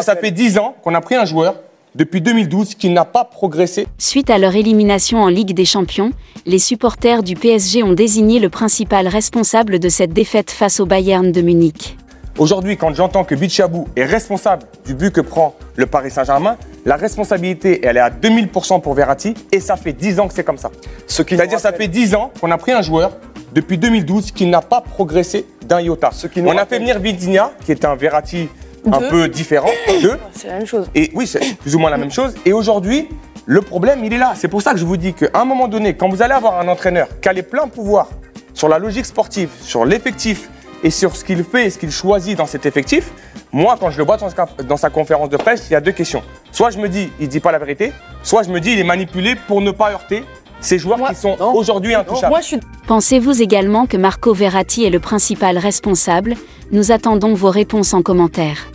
Ça fait 10 ans qu'on a pris un joueur depuis 2012 qui n'a pas progressé. Suite à leur élimination en Ligue des Champions, les supporters du PSG ont désigné le principal responsable de cette défaite face au Bayern de Munich. Aujourd'hui, quand j'entends que Bichabou est responsable du but que prend le Paris Saint-Germain, la responsabilité, elle est à 2000% pour Verratti et ça fait 10 ans que c'est comme ça. C'est-à-dire ça fait 10 ans qu'on a pris un joueur depuis 2012 qui n'a pas progressé d'un iota. On a fait venir Vitinha, qui est un Verratti un peu différent, deux. C'est la même chose. Et oui, c'est plus ou moins la même chose. Et aujourd'hui, le problème, il est là. C'est pour ça que je vous dis qu'à un moment donné, quand vous allez avoir un entraîneur qui a les pleins pouvoirs sur la logique sportive, sur l'effectif et sur ce qu'il fait et ce qu'il choisit dans cet effectif, moi, quand je le vois dans sa, dans sa conférence de presse, il y a deux questions. Soit je me dis, il dit pas la vérité, soit je me dis, il est manipulé pour ne pas heurter ces joueurs Moi- qui sont aujourd'hui intouchables. Suis Pensez-vous également que Marco Verratti est le principal responsable Nous attendons vos réponses en commentaire.